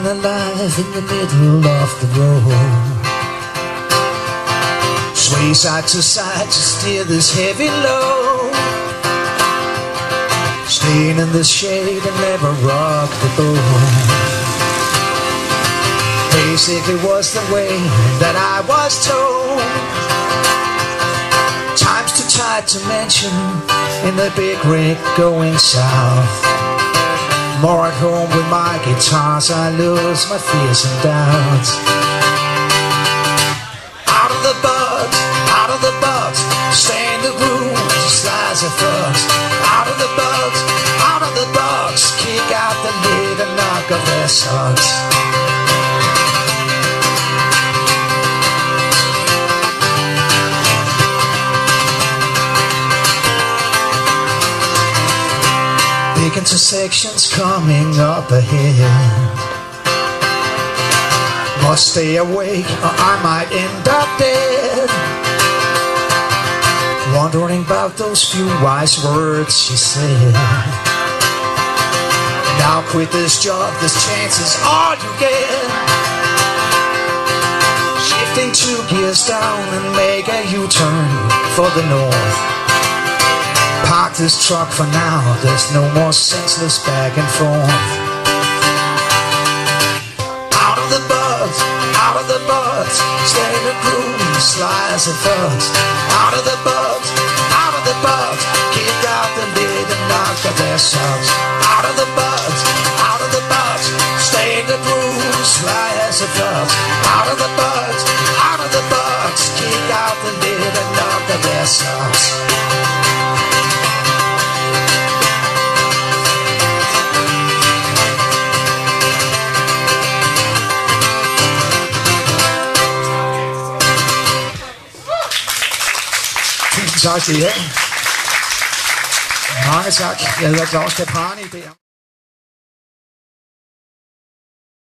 drive in the middle of the road. Sway side to side to steer this heavy load. Staying in the shade and never rock the boat. Basically was the way that I was told. Time's too tight to mention in the big rig going south. More at home with my guitars, I lose my fears and doubts. Out of the box, out of the box, stay in the room, slides of thugs. Out of the box, out of the box, kick out the lid and knock off their socks. Big intersections coming up ahead. Must stay awake or I might end up dead. Wondering about those few wise words she said. Now quit this job, this chance is all you get. Shifting two gears down and make a U-turn for the north. Park this truck for now, there's no more senseless back and forth. Out of the box, out of the box, stay in the groove, slides and thugs. Out of the box, out of the box, kick out the lid and knock off their socks. Out of the box, out of the box, stay in the groove, slides and thugs. Tusind tak skal I have. Mange tak. Jeg hedder Claus Kaprani.